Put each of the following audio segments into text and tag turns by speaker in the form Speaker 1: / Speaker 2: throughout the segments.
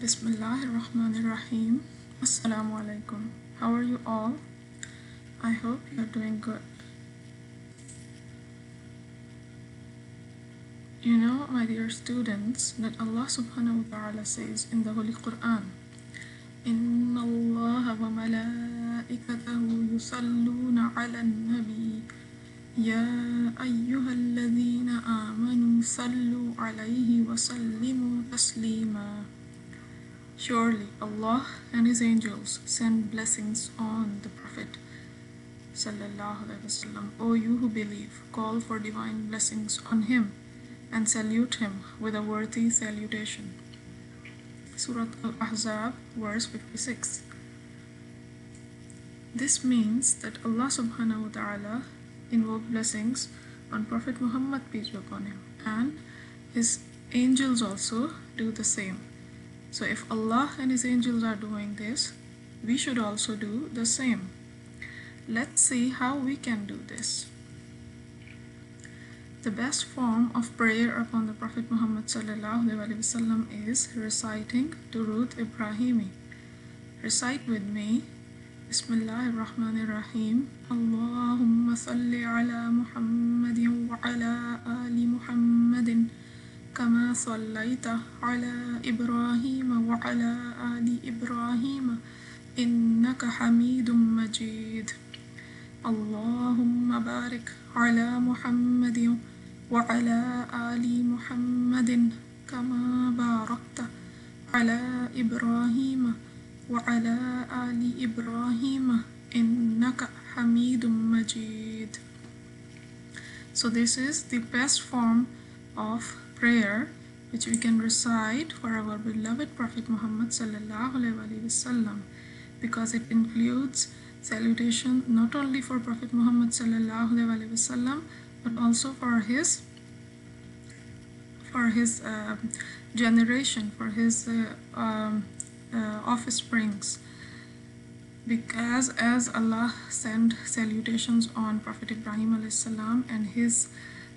Speaker 1: Bismillahirrahmanirrahim. Assalamu alaikum. How are you all? I hope you're doing good. You know, my dear students, that Allah subhanahu wa ta'ala says in the Holy Quran, إن الله وملائكته يصلون على النبي يا أيها الذين آمنوا صلوا عليه وسلموا تسليما Surely Allah and His angels send blessings on the Prophet Wasallam. O you who believe, call for divine blessings on him and salute him with a worthy salutation. Surah Al-Ahzab, verse 56. This means that Allah subhanahu wa ta'ala invoked blessings on Prophet Muhammad, peace be upon him, and his angels also do the same. So if Allah and His angels are doing this, we should also do the same. Let's see how we can do this. The best form of prayer upon the Prophet Muhammad is reciting Durud Ibrahimi. Recite with me Bismillah ar-Rahman ar-Rahim Allahumma salli ala Muhammadin wa ala ali Muhammadin كما صليت على إبراهيم وعلى آل إبراهيم إنك حميد مجيد. اللهم بارك على محمد وعلى آل محمد كما باركت على إبراهيم وعلى آل إبراهيم إنك حميد مجيد. So this is the best form of prayer which we can recite for our beloved Prophet Muhammad wasallam because it includes salutation not only for Prophet Muhammad wasallam but also for his for his uh, generation for his uh, um, uh, offsprings. Because as Allah sent salutations on Prophet Ibrahim salam and his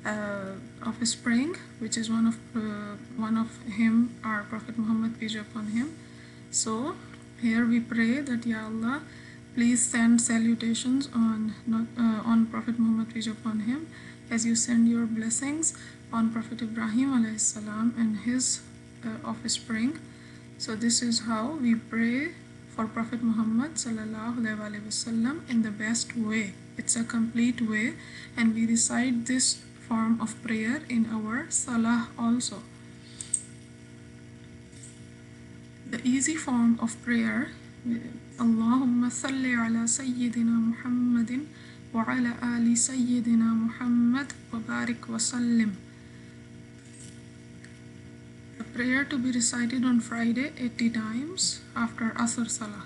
Speaker 1: uh, offspring, which is one of uh, one of him, our Prophet Muhammad peace upon him. So here we pray that Ya Allah, please send salutations on uh, on Prophet Muhammad peace upon him, as you send your blessings on Prophet Ibrahim alayhi salam and his uh, offspring. So this is how we pray for Prophet Muhammad wasallam in the best way. It's a complete way, and we recite this form of prayer in our salah also. The easy form of prayer Allahumma salli ala Sayyidina Muhammadin wa ala ali Sayyidina Muhammad wa barik wa sallim. The prayer to be recited on Friday 80 times after Asr Salah.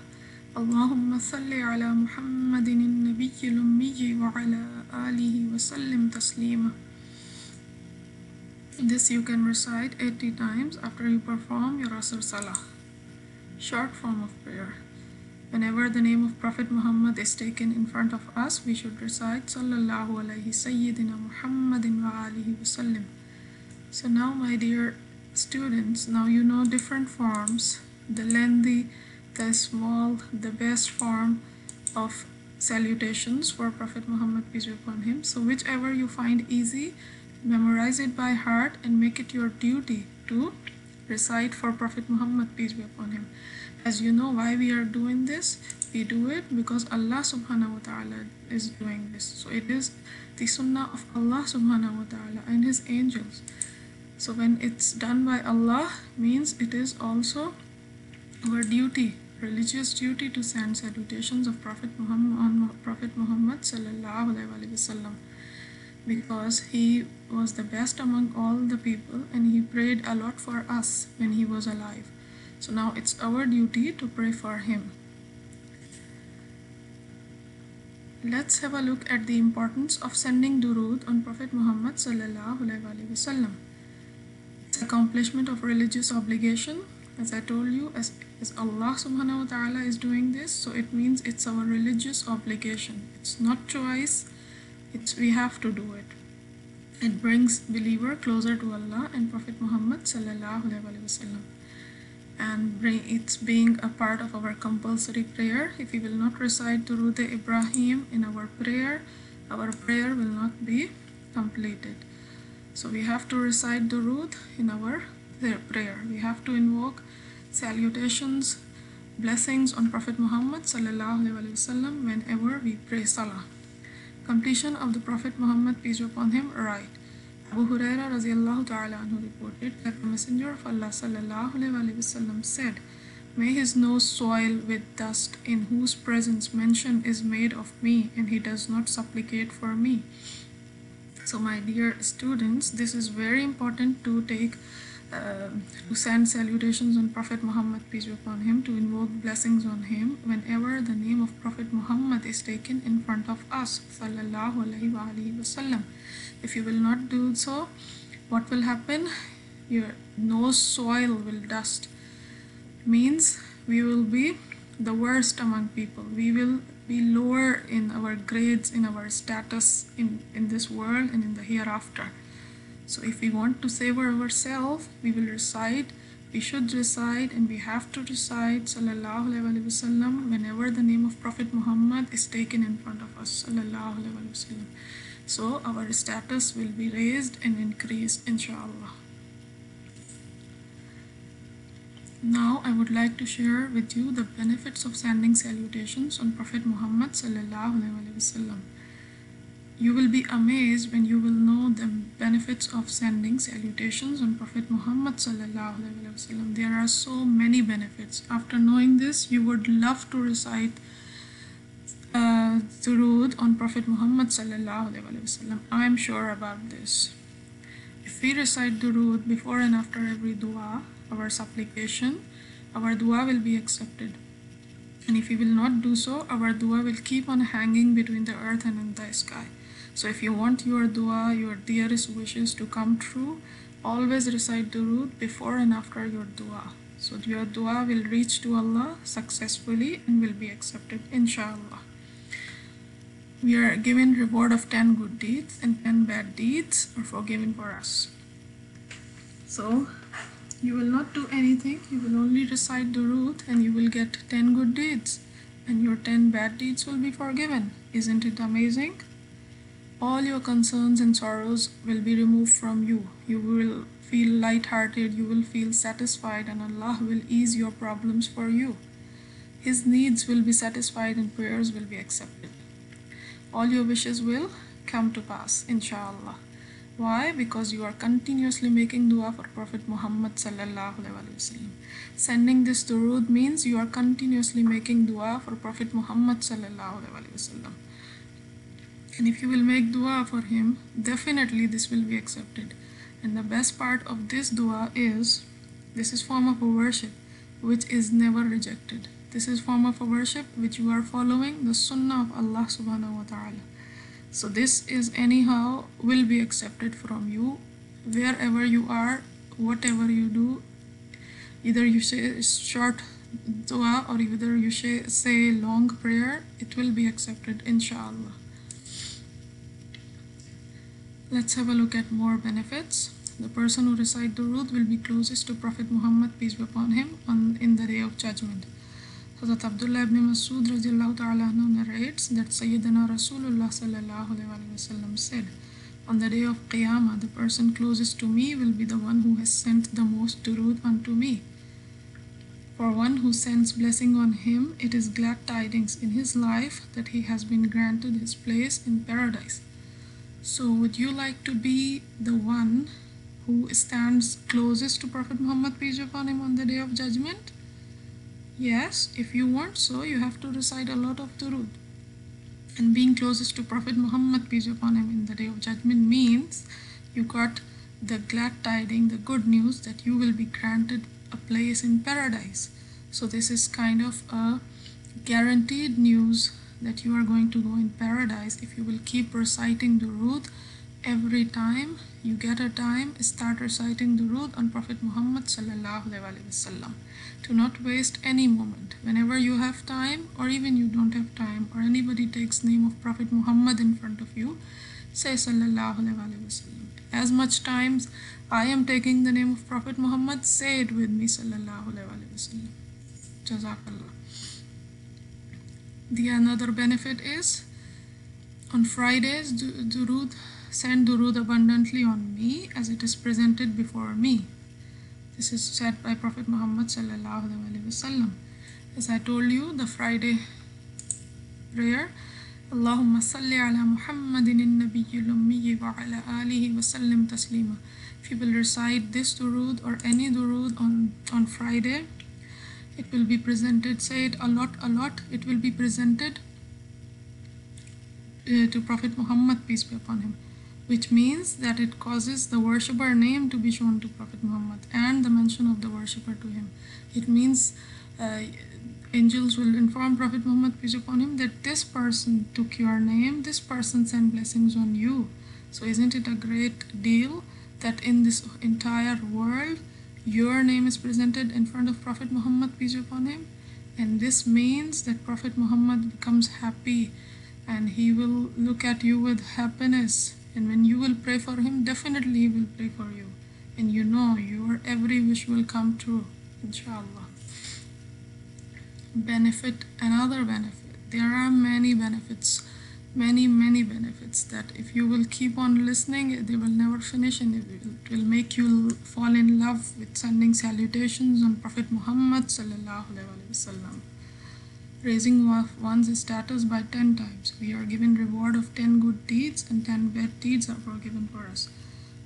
Speaker 1: اللهم صل على محمد النبي الأمي وعلى آله وسلم تسليما this you can recite 80 times after you perform your Asr Salah. Short form of prayer. Whenever the name of Prophet Muhammad is taken in front of us, we should recite Sallallahu Alaihi Sayyidina Muhammadin wa alihi wasallim. So now my dear students, now you know different forms, the lengthy, the small, the best form of salutations for Prophet Muhammad peace be upon him. So whichever you find easy, memorize it by heart and make it your duty to recite for Prophet Muhammad peace be upon him. As you know why we are doing this we do it because Allah subhanahu wa ta'ala is doing this. So it is the sunnah of Allah subhanahu wa ta'ala and his angels. So when it's done by Allah means it is also our duty religious duty to send salutations of Prophet Muhammad on Prophet Muhammad sallallahu alaihi wasallam because he was the best among all the people and he prayed a lot for us when he was alive. So now it's our duty to pray for him. Let's have a look at the importance of sending durud on Prophet Muhammad sallallahu alaihi wasallam. It's accomplishment of religious obligation. As I told you, as, as Allah subhanahu wa ta'ala is doing this, so it means it's our religious obligation. It's not choice, it's we have to do it it brings believer closer to allah and prophet muhammad sallallahu alaihi wasallam and bring it's being a part of our compulsory prayer. If we will not recite Durud Ibrahim in our prayer, our prayer will not be completed. So we have to recite Durud in our prayer. We have to invoke salutations, blessings on Prophet Muhammad sallallahu alaihi wasallam whenever we pray Salah. Completion of the Prophet Muhammad peace be upon him right. Abu Huraira radiallahu ta'ala anhu reported that the Messenger of Allah sallallahu said, May his nose soil with dust in whose presence mention is made of me and he does not supplicate for me. So my dear students, this is very important to take uh, to send salutations on Prophet Muhammad, peace be upon him, to invoke blessings on him whenever the name is taken in front of us. If you will not do so, what will happen? Your no soil will dust. Means we will be the worst among people. We will be lower in our grades, in our status in, in this world and in the hereafter. So if we want to savor ourselves, we will recite, we should recite and we have to recite Sallallahu Alaihi Wasallam whenever the name of Prophet Muhammad is taken in front of us. Sallallahu Alaihi Wasallam. So our status will be raised and increased inshallah. Now I would like to share with you the benefits of sending salutations on Prophet Muhammad sallallahu alaihi wasallam. You will be amazed when you will know the benefits of sending salutations on Prophet Muhammad wasallam. There are so many benefits. After knowing this, you would love to recite uh, on Prophet Muhammad wasallam. I am sure about this. If we recite durood before and after every dua, our supplication, our dua will be accepted. And if we will not do so, our dua will keep on hanging between the earth and the sky. So if you want your dua, your dearest wishes to come true, always recite durood before and after your dua. So your dua will reach to Allah successfully and will be accepted, inshallah we are given reward of 10 good deeds and 10 bad deeds are forgiven for us. So you will not do anything, you will only recite durood and you will get 10 good deeds and your 10 bad deeds will be forgiven. Isn't it amazing? All your concerns and sorrows will be removed from you. You will feel light-hearted, you will feel satisfied and Allah will ease your problems for you. His needs will be satisfied and prayers will be accepted all your wishes will come to pass inshallah why? Because you are continuously making dua for prophet muhammad sallallahu alaihi wasallam. Sending this durood means you are continuously making dua for prophet muhammad sallallahu alaihi wasallam. And if you will make dua for him definitely this will be accepted. And the best part of this dua is this is form of a worship which is never rejected. This is form of a worship which you are following the sunnah of Allah subhanahu wa ta'ala. So this is anyhow will be accepted from you wherever you are, whatever you do. Either you say short dua or either you say say long prayer, it will be accepted inshallah. Let's have a look at more benefits. The person who recite durood will be closest to Prophet Muhammad peace be upon him on in the day of judgment. Hazrat Abdullah ibn Masud narrates that Sayyidina Rasulullah wasallam said, On the day of Qiyamah, the person closest to me will be the one who has sent the most durood unto me. For one who sends blessing on him, it is glad tidings in his life that he has been granted his place in paradise. So would you like to be the one who stands closest to Prophet Muhammad peace upon him on the day of judgment? Yes, if you want so, you have to recite a lot of durood. And being closest to Prophet Muhammad, peace upon him, in the day of judgment means you got the glad tiding, the good news that you will be granted a place in paradise. So this is kind of a guaranteed news that you are going to go in paradise if you will keep reciting durood every time you get a time start reciting the durood on prophet muhammad wasallam to not waste any moment whenever you have time or even you don't have time or anybody takes name of prophet muhammad in front of you say Sallallahu Alaihi Wasallam. As much times I am taking the name of Prophet Muhammad, say it with me Sallallahu Alaihi Wasallam. Jazakallah. The another benefit is on Fridays, durud, send durud abundantly on me as it is presented before me. This is said by Prophet Muhammad wasallam. As I told you, the Friday prayer, Allahumma salli ala Muhammadin nabiyyi lummi wa ala alihi wa sallim taslima. If you will recite this durud or any durud on, on Friday, it will be presented, say it a lot, a lot, it will be presented uh, to Prophet Muhammad, peace be upon him, which means that it causes the worshipper name to be shown to Prophet Muhammad and the mention of the worshipper to him. It means uh, angels will inform Prophet Muhammad, peace upon him, that this person took your name, this person sent blessings on you. So, isn't it a great deal that in this entire world your name is presented in front of Prophet Muhammad, peace upon him? And this means that Prophet Muhammad becomes happy and he will look at you with happiness and when you will pray for him definitely he will pray for you. And you know your every wish will come true inshallah. Benefit another benefit. There are many benefits many many benefits that if you will keep on listening they will never finish and it will, make you fall in love with sending salutations on prophet muhammad sallallahu alaihi wasallam raising one's status by 10 times. We are given reward of 10 good deeds and 10 bad deeds are forgiven for us.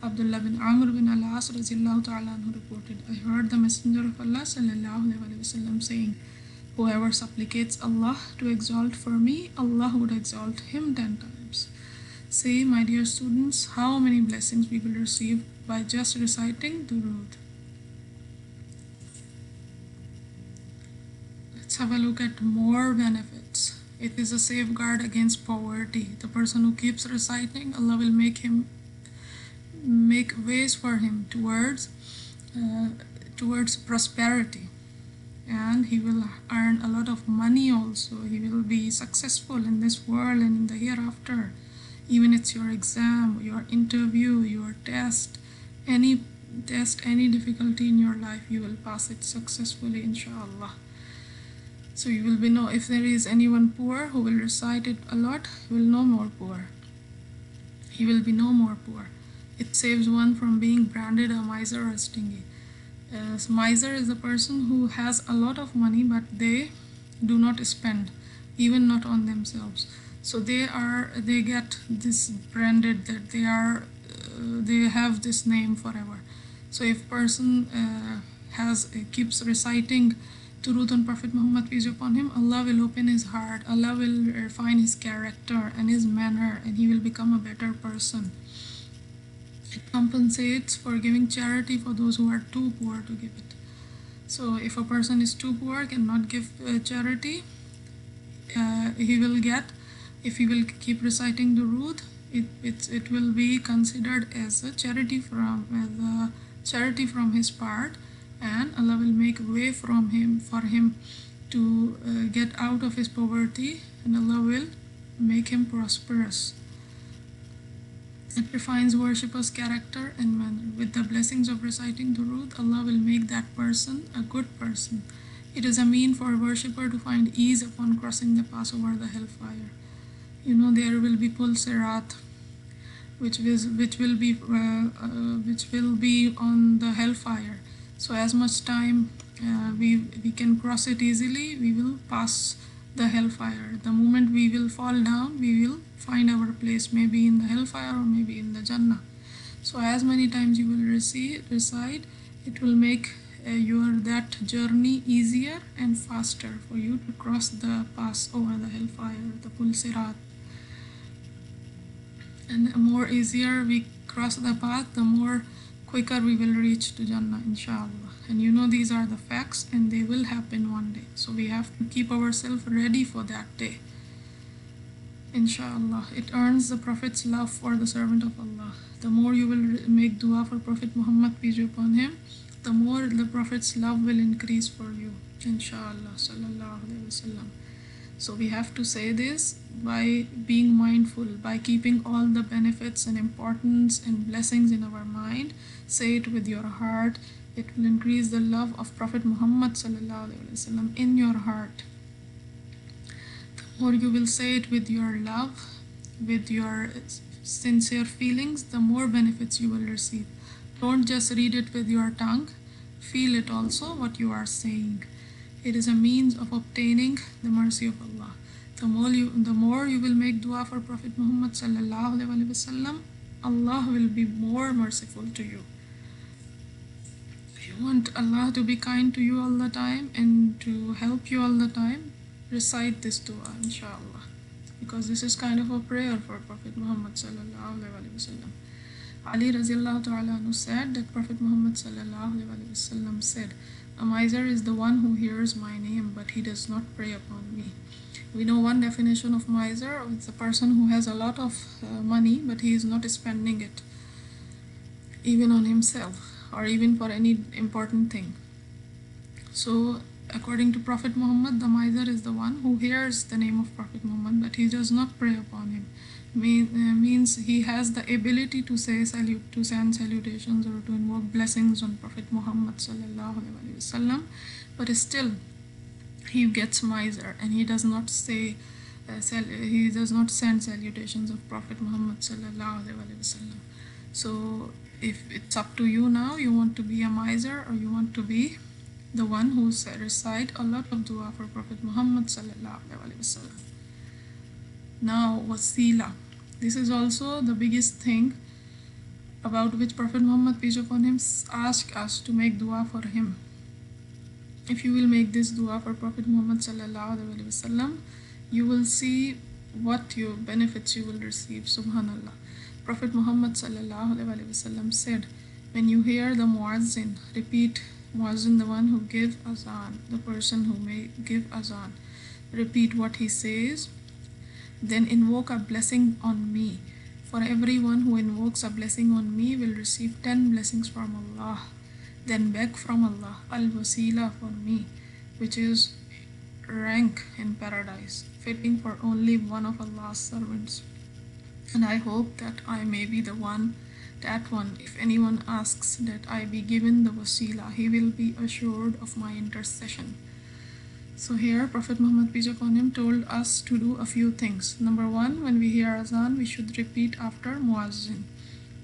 Speaker 1: Abdullah bin Amr bin Al-As reported, I heard the Messenger of Allah wasallam saying, Whoever supplicates Allah to exalt for me, Allah would exalt him 10 times. Say, my dear students, how many blessings we will receive by just reciting the Durud. Let's have a look at more benefits. It is a safeguard against poverty. The person who keeps reciting, Allah will make him make ways for him towards uh, towards prosperity and he will earn a lot of money also he will be successful in this world and in the hereafter even it's your exam your interview your test any test any difficulty in your life you will pass it successfully inshallah so you will be know if there is anyone poor who will recite it a lot, he will no more poor. He will be no more poor. It saves one from being branded a miser or stingy. Uh, miser is a person who has a lot of money but they do not spend, even not on themselves. So they are they get this branded that they are uh, they have this name forever. So if person uh, has keeps reciting Durud on Prophet Muhammad, peace be upon him, Allah will open his heart, Allah will refine his character and his manner, and he will become a better person. It compensates for giving charity for those who are too poor to give it. So, if a person is too poor, cannot give uh, charity, uh, he will get, if he will keep reciting Durud, it, it, it will be considered as a charity from as a charity from his part and Allah will make way from him for him to uh, get out of his poverty and Allah will make him prosperous. It refines worshipper's character and manner. With the blessings of reciting Durud, Allah will make that person a good person. It is a mean for a worshipper to find ease upon crossing the pass over the hellfire. You know there will be Pul Sirat, which which will be uh, uh, which will be on the hellfire so as much time uh, we we can cross it easily we will pass the hellfire. The moment we will fall down we will find our place maybe in the hellfire or maybe in the jannah. So as many times you will receive recite it will make uh, your that journey easier and faster for you to cross the pass over the hellfire the pulsirat. And the more easier we cross the path the more quicker we will reach to Jannah, inshallah. And you know, these are the facts and they will happen one day. So we have to keep ourselves ready for that day. Inshallah, it earns the Prophet's love for the servant of Allah. The more you will make dua for Prophet Muhammad, peace be upon him, the more the Prophet's love will increase for you. Inshallah, sallallahu alayhi wasallam. So we have to say this by being mindful, by keeping all the benefits and importance and blessings in our mind. Say it with your heart. It will increase the love of Prophet Muhammad in your heart. The more you will say it with your love, with your sincere feelings, the more benefits you will receive. Don't just read it with your tongue, feel it also what you are saying. It is a means of obtaining the mercy of Allah. The more you, the more you will make dua for Prophet Muhammad wasallam, Allah will be more merciful to you. If you want Allah to be kind to you all the time and to help you all the time, recite this dua, inshallah, because this is kind of a prayer for Prophet Muhammad sallallahu. Ali said that Prophet Muhammad sallallahu said, a miser is the one who hears my name, but he does not pray upon me. We know one definition of miser it's a person who has a lot of uh, money, but he is not spending it even on himself or even for any important thing. So, according to Prophet Muhammad, the miser is the one who hears the name of Prophet Muhammad, but he does not pray upon him mean, uh, means he has the ability to say salute, to send salutations or to invoke blessings on Prophet Muhammad wasallam, but still he gets miser and he does not say uh, sal- he does not send salutations of Prophet Muhammad wasallam. So if it's up to you now, you want to be a miser or you want to be the one who recite a lot of dua for Prophet Muhammad sallallahu alaihi wasallam. Now wasila this is also the biggest thing about which Prophet Muhammad peace upon him asked us to make dua for him. If you will make this dua for Prophet Muhammad sallallahu wasallam, you will see what your benefits you will receive. Subhanallah. Prophet Muhammad sallallahu wasallam said, when you hear the muazzin, repeat muazzin, the one who give azan, the person who may give azan. Repeat what he says then invoke a blessing on me. For everyone who invokes a blessing on me will receive 10 blessings from Allah. Then beg from Allah al wasila for me, which is rank in paradise, fitting for only one of Allah's servants. And I hope that I may be the one, that one. If anyone asks that I be given the wasila, he will be assured of my intercession. So here Prophet Muhammad peace upon him told us to do a few things. Number one, when we hear azan, we should repeat after muazzin.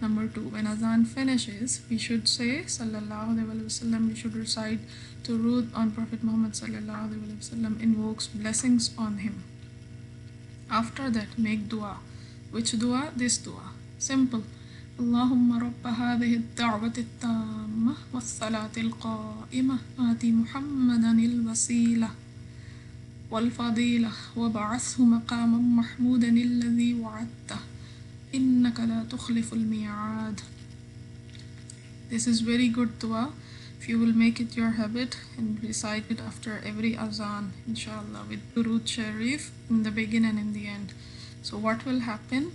Speaker 1: Number two, when azan finishes, we should say sallallahu alaihi wasallam. We should recite Durood on Prophet Muhammad sallallahu alaihi wasallam invokes blessings on him. After that, make dua. Which dua? This dua. Simple. اللهم رب هذه الدعوة التامة والصلاة القائمة آت محمدا الوسيلة والفضيلة وبعثه مقاما محمودا الذي وعدته إنك لا تخلف الميعاد This is very good dua if you will make it your habit and recite it after every azan inshallah with Durood Sharif in the beginning and in the end so what will happen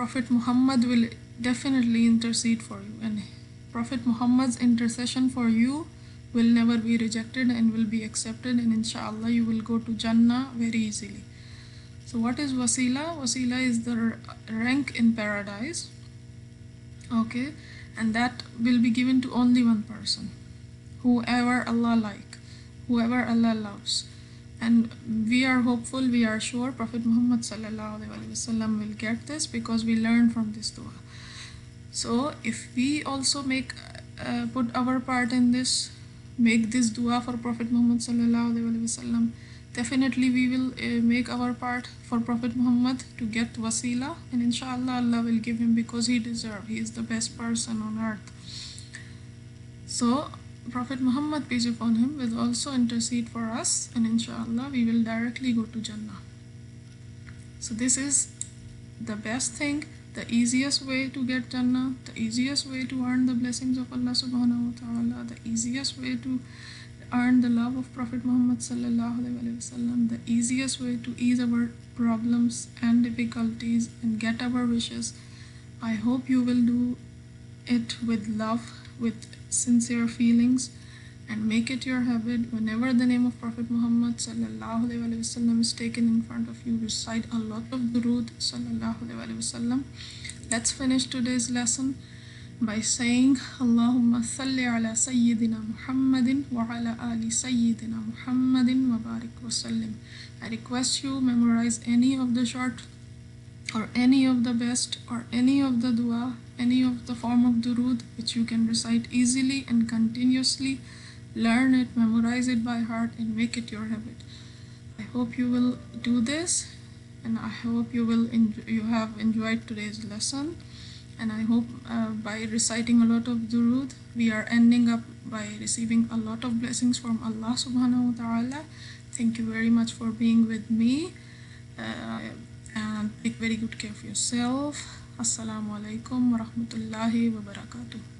Speaker 1: Prophet Muhammad will definitely intercede for you, and Prophet Muhammad's intercession for you will never be rejected and will be accepted, and inshallah, you will go to Jannah very easily. So, what is wasila? Wasila is the rank in paradise, okay, and that will be given to only one person, whoever Allah like, whoever Allah loves and we are hopeful we are sure prophet muhammad will get this because we learn from this dua. So if we also make uh, put our part in this make this dua for prophet muhammad definitely we will uh, make our part for prophet muhammad to get wasila and inshallah allah will give him because he deserves he is the best person on earth. So Prophet Muhammad, peace be upon him, will also intercede for us, and inshallah, we will directly go to Jannah. So, this is the best thing, the easiest way to get Jannah, the easiest way to earn the blessings of Allah subhanahu wa ta'ala, the easiest way to earn the love of Prophet Muhammad sallallahu alaihi wasallam, the easiest way to ease our problems and difficulties and get our wishes. I hope you will do it with love, with sincere feelings and make it your habit whenever the name of Prophet Muhammad is taken in front of you recite a lot of durood wasallam let's finish today's lesson by saying Allahumma salli ala Sayyidina Muhammadin wa ala ali Sayyidina Muhammadin wa barik wa sallim. I request you memorize any of the short or any of the best or any of the dua, any of the form of durood which you can recite easily and continuously. Learn it, memorize it by heart and make it your habit. I hope you will do this and I hope you will you have enjoyed today's lesson and I hope uh, by reciting a lot of durood we are ending up by receiving a lot of blessings from Allah subhanahu wa ta'ala thank you very much for being with me uh, and take very good care of yourself. Assalamu alaikum wa rahmatullahi wa barakatuh